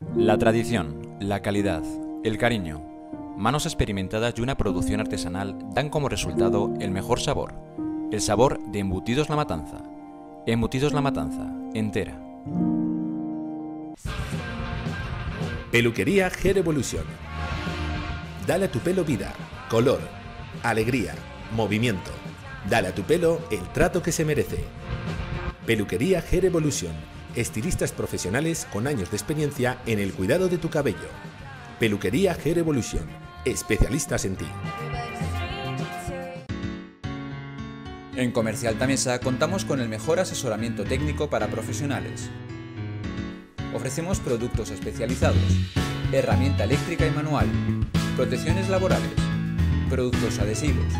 La tradición, la calidad, el cariño, manos experimentadas y una producción artesanal dan como resultado el mejor sabor, el sabor de Embutidos La Matanza. Embutidos La Matanza, entera. Peluquería Hair Evolution. Dale a tu pelo vida, color, alegría, movimiento. Dale a tu pelo el trato que se merece. Peluquería Hair Evolution. Estilistas profesionales con años de experiencia en el cuidado de tu cabello. Peluquería Hair Evolution. Especialistas en ti. En Comercial Tamesa contamos con el mejor asesoramiento técnico para profesionales. Ofrecemos productos especializados, herramienta eléctrica y manual, protecciones laborales, productos adhesivos,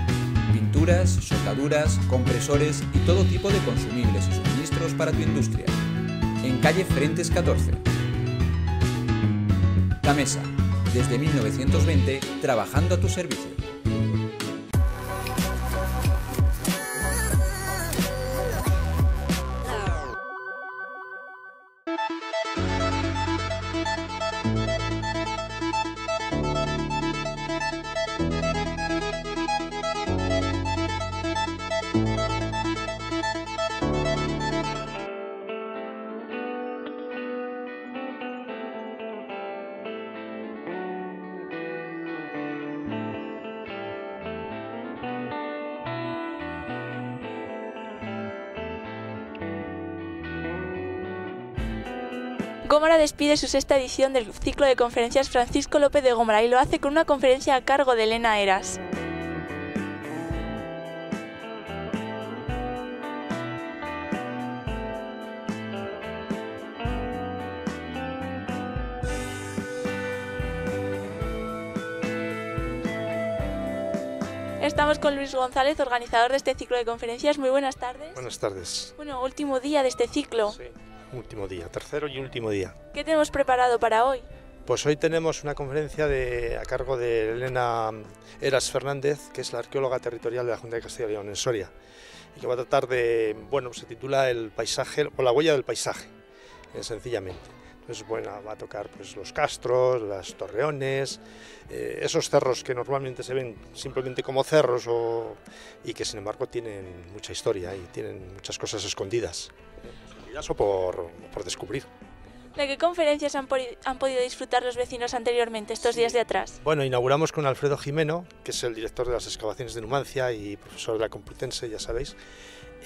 pinturas, soldaduras, compresores y todo tipo de consumibles y suministros para tu industria. En calle Frentes 14. La Mesa, desde 1920, trabajando a tu servicio. Gómara despide su sexta edición del ciclo de conferencias Francisco López de Gómara y lo hace con una conferencia a cargo de Elena Eras. Estamos con Luis González, organizador de este ciclo de conferencias. Muy buenas tardes. Buenas tardes. Bueno, último día de este ciclo. Sí, último día, tercero y último día. ¿Qué tenemos preparado para hoy? Pues hoy tenemos una conferencia de, a cargo de Elena Eras Fernández, que es la arqueóloga territorial de la Junta de Castilla y León en Soria, y que va a tratar de, bueno, se titula El paisaje, o la huella del paisaje, eh, sencillamente. Entonces, bueno, va a tocar pues, los castros, las torreones, eh, esos cerros que normalmente se ven simplemente como cerros o, y que sin embargo tienen mucha historia y tienen muchas cosas escondidas, escondidas o por, por descubrir. ¿De qué conferencias han, han podido disfrutar los vecinos anteriormente, estos días de atrás? Bueno, inauguramos con Alfredo Jimeno, que es el director de las excavaciones de Numancia y profesor de la Complutense, ya sabéis.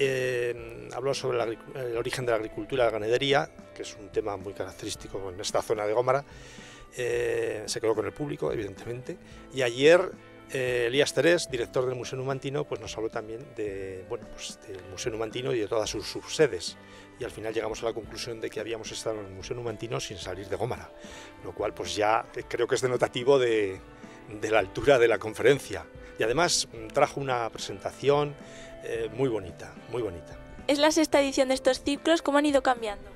Eh, habló sobre el, agric- el origen de la agricultura y la ganadería, que es un tema muy característico en esta zona de Gómara. Eh, se quedó con el público, evidentemente. Y ayer eh, Elías Terés, director del Museo Numantino, pues nos habló también de, bueno, pues del Museo Numantino y de todas sus subsedes. Y al final llegamos a la conclusión de que habíamos estado en el Museo Numantino sin salir de Gómara, lo cual pues ya eh, creo que es denotativo de, de la altura de la conferencia. Y además mm, trajo una presentación eh, muy bonita, muy bonita. Es la sexta edición de estos ciclos, ¿cómo han ido cambiando?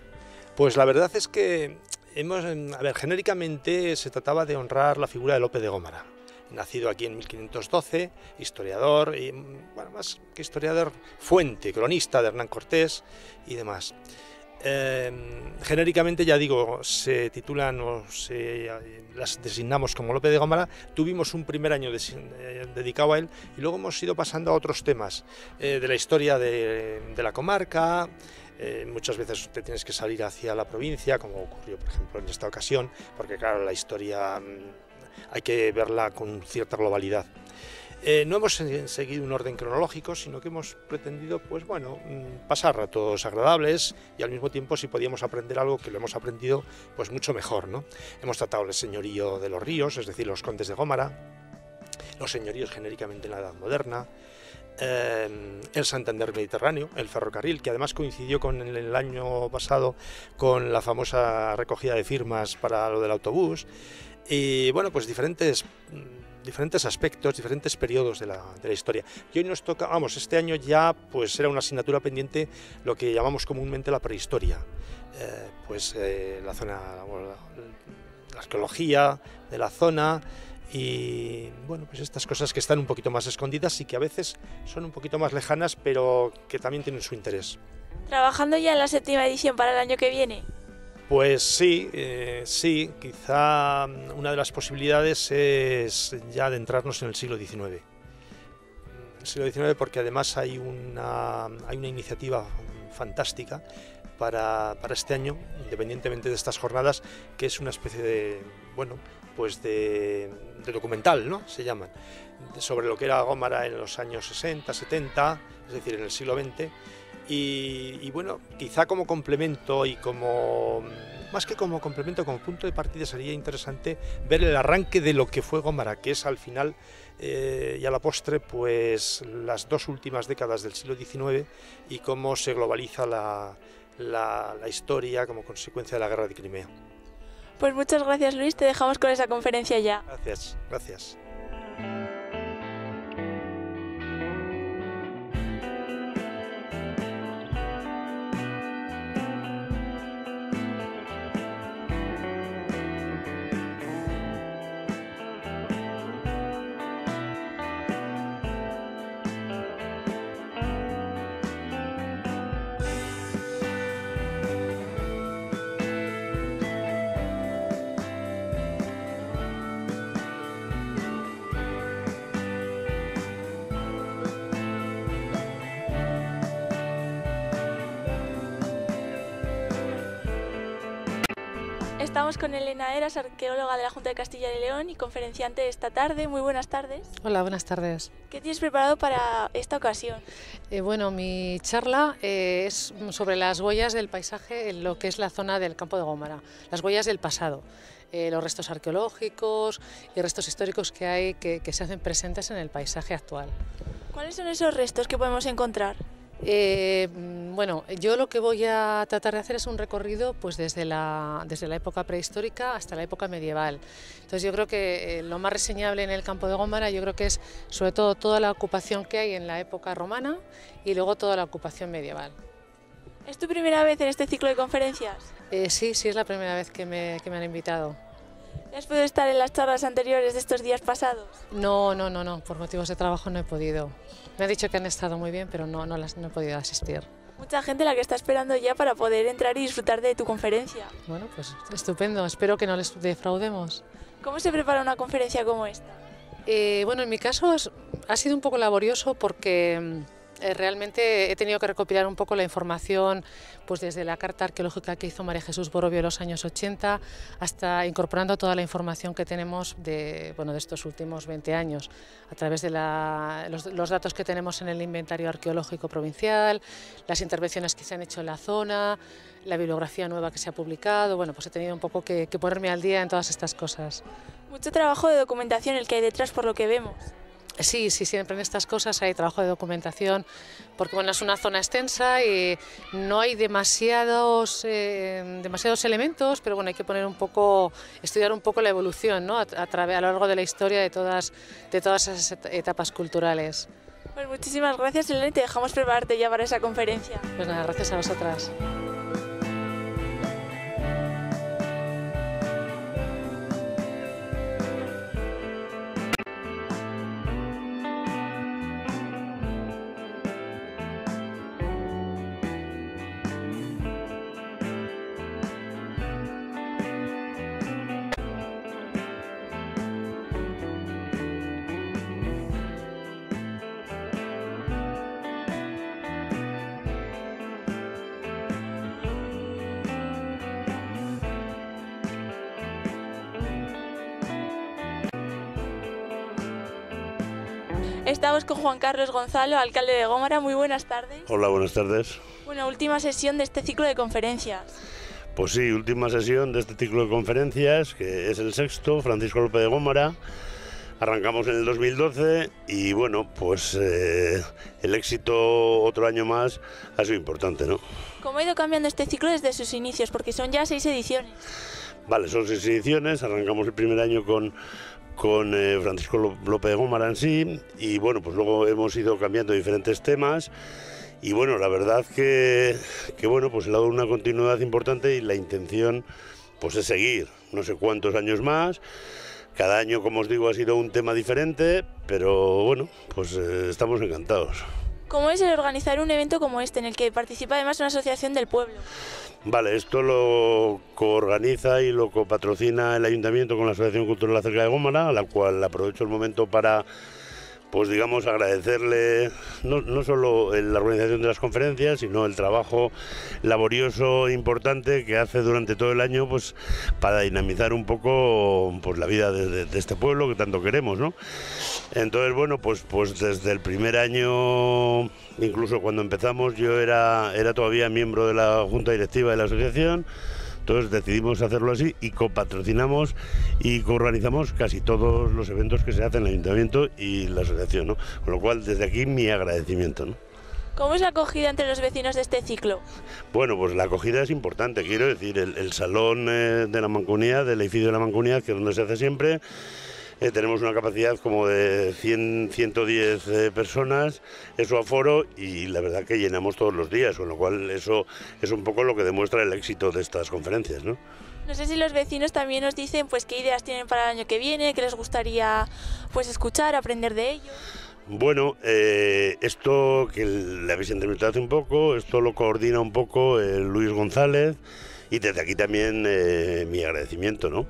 Pues la verdad es que hemos, a ver, genéricamente se trataba de honrar la figura de Lope de Gómara, nacido aquí en 1512, historiador, y, más que historiador, fuente, cronista de Hernán Cortés y demás. Eh, genéricamente, ya digo, se titulan o se eh, las designamos como Lope de Gómara. Tuvimos un primer año eh, dedicado a él y luego hemos ido pasando a otros temas eh, de la historia de, de la comarca. Muchas veces te tienes que salir hacia la provincia, como ocurrió, por ejemplo, en esta ocasión, porque, claro, la historia mm, hay que verla con cierta globalidad. Eh, no hemos se- seguido un orden cronológico, sino que hemos pretendido, pues bueno, mm, pasar ratos agradables y al mismo tiempo, si podíamos aprender algo que lo hemos aprendido, pues mucho mejor, ¿no? Hemos tratado el señorío de los ríos, es decir, los condes de Gómara, los señoríos genéricamente en la Edad Moderna, eh, el Santander Mediterráneo, el ferrocarril, que además coincidió con el año pasado con la famosa recogida de firmas para lo del autobús, y bueno, pues diferentes mm, diferentes aspectos, diferentes periodos de la, de la historia. Y hoy nos toca, vamos, este año ya pues era una asignatura pendiente lo que llamamos comúnmente la prehistoria. Eh, pues eh, la zona, la, la arqueología de la zona y bueno, pues estas cosas que están un poquito más escondidas y que a veces son un poquito más lejanas, pero que también tienen su interés. Trabajando ya en la séptima edición para el año que viene. Pues sí, eh, sí, quizá una de las posibilidades es ya adentrarnos en el siglo XIX. El siglo XIX porque además hay una, hay una iniciativa fantástica para, para, este año, independientemente de estas jornadas, que es una especie de, bueno, pues de, de documental, ¿no? Se llaman, sobre lo que era Gómara en los años 60, 70, es decir, en el siglo XX y, bueno, quizá como complemento y como, más que como complemento, como punto de partida sería interesante ver el arranque de lo que fue Gómara, que es al final eh, y a la postre, pues las dos últimas décadas del siglo XIX y cómo se globaliza la, la, la historia como consecuencia de la guerra de Crimea. Pues muchas gracias Luis, te dejamos con esa conferencia ya. Gracias, gracias. Estamos con Elena Eras, arqueóloga de la Junta de Castilla y León y conferenciante esta tarde. Muy buenas tardes. Hola, buenas tardes. ¿Qué tienes preparado para esta ocasión? Eh, bueno, mi charla eh, es sobre las huellas del paisaje en lo que es la zona del campo de Gómara, las huellas del pasado. Eh, los restos arqueológicos y restos históricos que hay que, que se hacen presentes en el paisaje actual. ¿Cuáles son esos restos que podemos encontrar? Eh, bueno, yo lo que voy a tratar de hacer es un recorrido pues desde la, desde la época prehistórica hasta la época medieval. Entonces yo creo que eh, lo más reseñable en el campo de Gómara yo creo que es sobre todo toda la ocupación que hay en la época romana y luego toda la ocupación medieval. ¿Es tu primera vez en este ciclo de conferencias? Eh, sí, sí es la primera vez que me, que me han invitado. ¿Has podido estar en las charlas anteriores de estos días pasados? No, no, no, no, por motivos de trabajo no he podido. Me han dicho que han estado muy bien, pero no, no, las, no he podido asistir. Mucha gente la que está esperando ya para poder entrar y disfrutar de tu conferencia. Bueno, pues estupendo, espero que no les defraudemos. ¿Cómo se prepara una conferencia como esta? Eh, bueno, en mi caso ha sido un poco laborioso porque eh, realmente he tenido que recopilar un poco la información pues desde la carta arqueológica que hizo María Jesús Borobio en los años 80 hasta incorporando toda la información que tenemos de, bueno, de estos últimos 20 años a través de los, datos que tenemos en el inventario arqueológico provincial, las intervenciones que se han hecho en la zona, la bibliografía nueva que se ha publicado, bueno, pues he tenido un poco que, que ponerme al día en todas estas cosas. Mucho trabajo de documentación el que hay detrás por lo que vemos. Sí, sí, siempre en estas cosas hay trabajo de documentación, porque bueno, es una zona extensa y no hay demasiados, eh, demasiados elementos, pero bueno, hay que poner un poco, estudiar un poco la evolución ¿no? a, a, a lo largo de la historia de todas, de todas esas etapas culturales. Pues muchísimas gracias, Elena, y te dejamos prepararte ya para esa conferencia. Pues nada, gracias a vosotras. Estamos con Juan Carlos Gonzalo, alcalde de Gómara. Muy buenas tardes. Hola, buenas tardes. Bueno, última sesión de este ciclo de conferencias. Pues sí, última sesión de este ciclo de conferencias, que es el sexto, Francisco López de Gómara. Arrancamos en el 2012 y bueno, pues eh, el éxito otro año más ha sido importante, ¿no? ¿Cómo ha ido cambiando este ciclo desde sus inicios? Porque son ya seis ediciones. Vale, son seis ediciones. Arrancamos el primer año con con eh, Francisco López de Gómara en sí y bueno, pues luego hemos ido cambiando diferentes temas y bueno, la verdad que, que bueno, pues he dado una continuidad importante y la intención pues es seguir, no sé cuántos años más. Cada año, como os digo, ha sido un tema diferente, pero bueno, pues eh, estamos encantados. ¿Cómo es el organizar un evento como este, en el que participa además una asociación del pueblo? Vale, esto lo coorganiza y lo copatrocina el Ayuntamiento con la Asociación Cultural Acerca de Gómara, a la cual aprovecho el momento para pues digamos agradecerle no, no solo la organización de las conferencias, sino el trabajo laborioso e importante que hace durante todo el año pues para dinamizar un poco pues la vida de, de este pueblo que tanto queremos, ¿no? Entonces, bueno, pues pues desde el primer año, incluso cuando empezamos, yo era, era todavía miembro de la junta directiva de la asociación. Entonces decidimos hacerlo así y copatrocinamos y coorganizamos casi todos los eventos que se hacen en el ayuntamiento y la asociación, ¿no? Con lo cual, desde aquí mi agradecimiento, ¿no? ¿Cómo es la acogida entre los vecinos de este ciclo? Bueno, pues la acogida es importante, quiero decir, el, el salón eh, de la Mancomunidad, del edificio de la Mancomunidad, que es donde se hace siempre, eh, tenemos una capacidad como de 100, 110 eh, personas, eso aforo, y la verdad que llenamos todos los días, con lo cual eso es un poco lo que demuestra el éxito de estas conferencias, ¿no? No sé si los vecinos también nos dicen pues qué ideas tienen para el año que viene, qué les gustaría pues escuchar, aprender de ello. Bueno, eh, esto que le habéis entrevistado hace un poco, esto lo coordina un poco eh, Luis González y desde aquí también eh, mi agradecimiento, ¿no?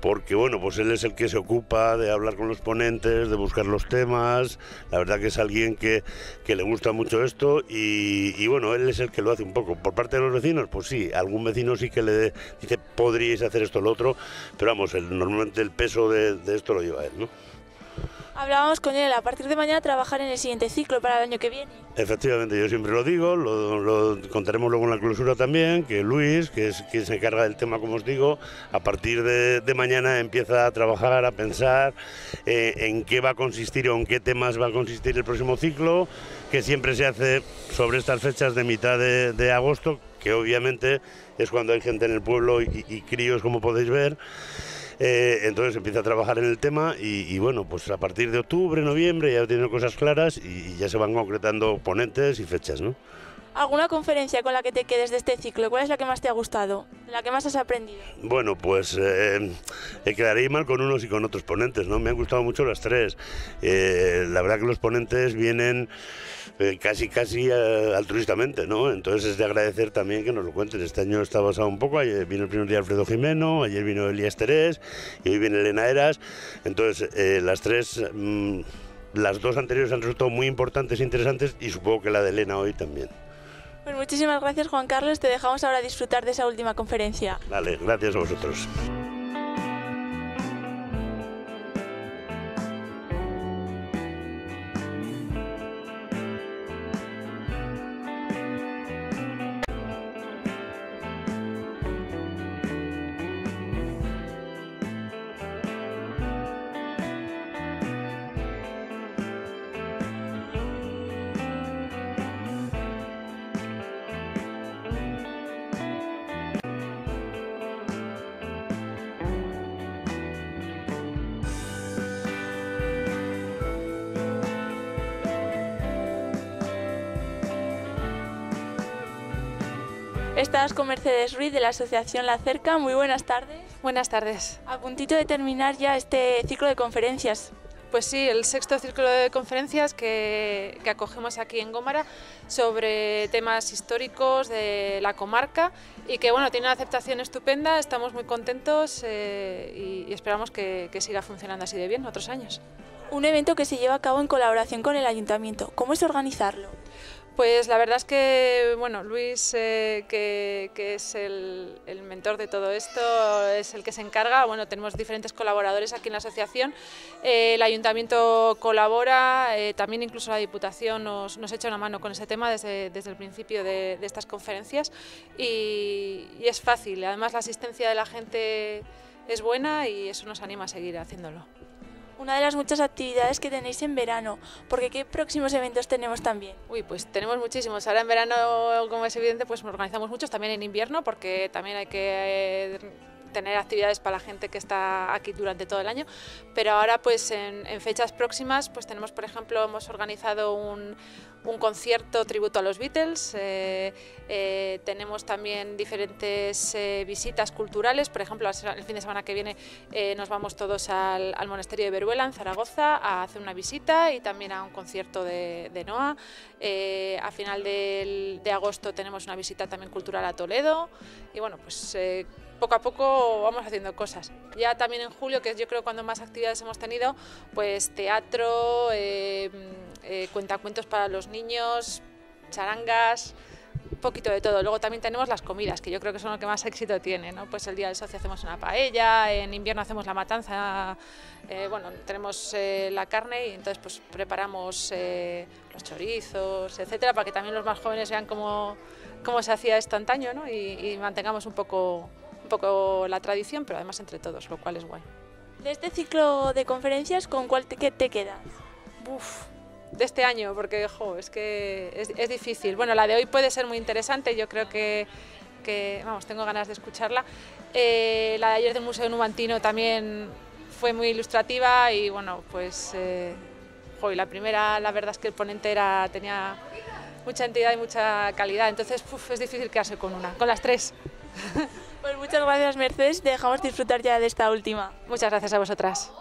Porque bueno, pues él es el que se ocupa de hablar con los ponentes, de buscar los temas, la verdad que es alguien que, que le gusta mucho esto y, bueno, él es el que lo hace un poco. Por parte de los vecinos, pues sí, algún vecino sí que le dice podríais hacer esto o lo otro, pero vamos, normalmente el peso de, de esto lo lleva él, ¿no? Hablábamos con él a partir de mañana trabajar en el siguiente ciclo para el año que viene. Efectivamente, yo siempre lo digo, lo, contaremos luego en la clausura también, que Luis, que es quien se encarga del tema, como os digo, a partir de, de mañana empieza a trabajar, a pensar eh, en qué va a consistir o en qué temas va a consistir el próximo ciclo, que siempre se hace sobre estas fechas de mitad de, de agosto, que obviamente es cuando hay gente en el pueblo y, y críos, como podéis ver. Eh, entonces empieza a trabajar en el tema y, y, bueno, pues a partir de octubre, noviembre ya tiene cosas claras y, y, ya se van concretando ponentes y fechas, ¿no? ¿Alguna conferencia con la que te quedes de este ciclo? ¿Cuál es la que más te ha gustado? ¿La que más has aprendido? Bueno, pues eh, quedaré mal con unos y con otros ponentes, ¿no? Me han gustado mucho las tres. Eh, la verdad que los ponentes vienen eh, casi, casi eh, altruistamente, ¿no? Entonces es de agradecer también que nos lo cuenten. Este año está basado un poco, ayer vino el primer día Alfredo Jimeno, ayer vino Elías Terés y hoy viene Elena Eras. Entonces eh, las tres, mmm, las dos anteriores han resultado muy importantes e interesantes y supongo que la de Elena hoy también. Pues muchísimas gracias Juan Carlos, te dejamos ahora disfrutar de esa última conferencia. Vale, gracias a vosotros. Estás con Mercedes Ruiz de la Asociación La Cerca. Muy buenas tardes. Buenas tardes. A puntito de terminar ya este ciclo de conferencias. Pues sí, el sexto círculo de conferencias que, que, acogemos aquí en Gómara sobre temas históricos de la comarca y que bueno, tiene una aceptación estupenda, estamos muy contentos eh, y, y, esperamos que, que siga funcionando así de bien otros años. Un evento que se lleva a cabo en colaboración con el ayuntamiento. ¿Cómo es organizarlo? Pues la verdad es que, bueno, Luis, eh, que, es el, mentor de todo esto, es el que se encarga. Bueno, tenemos diferentes colaboradores aquí en la asociación. Eh, el ayuntamiento colabora, eh, también incluso la Diputación nos, nos, echa una mano con ese tema desde, desde el principio de, de estas conferencias y, y es fácil. Además, la asistencia de la gente es buena y eso nos anima a seguir haciéndolo una de las muchas actividades que tenéis en verano, porque ¿qué próximos eventos tenemos también? Uy, pues tenemos muchísimos. Ahora en verano, como es evidente, pues organizamos muchos, también en invierno, porque también hay que tener actividades para la gente que está aquí durante todo el año, pero ahora pues en, en fechas próximas pues tenemos por ejemplo hemos organizado un, un concierto tributo a los Beatles, eh, eh, tenemos también diferentes eh, visitas culturales, por ejemplo, el fin de semana que viene nos vamos todos al, monasterio de Veruela en Zaragoza a hacer una visita y también a un concierto de, de NOA. a final de agosto tenemos una visita también cultural a Toledo y bueno, pues poco a poco vamos haciendo cosas. Ya también en julio, que es yo creo cuando más actividades hemos tenido, pues teatro, eh, eh, cuentacuentos para los niños, charangas, un poquito de todo. Luego también tenemos las comidas, que yo creo que son lo que más éxito tiene, ¿no? Pues el día del socio hacemos una paella, en invierno hacemos la matanza, eh, bueno, tenemos la carne y entonces pues preparamos los chorizos, etcétera, para que también los más jóvenes vean cómo, cómo se hacía esto antaño, ¿no? Y, y mantengamos un poco un poco la tradición, pero además entre todos, lo cual es guay. De este ciclo de conferencias, ¿con cuál te, te quedas? Uf, de este año, porque jo, es que es, difícil. Bueno, la de hoy puede ser muy interesante, yo creo que, que vamos, tengo ganas de escucharla. Eh, la de ayer del Museo Numantino también fue muy ilustrativa y bueno, pues eh, jo, la primera, la verdad es que el ponente era, tenía mucha entidad y mucha calidad, entonces uf, es difícil quedarse con una, con las tres. Pues muchas gracias Mercedes, dejamos disfrutar ya de esta última. Muchas gracias a vosotras.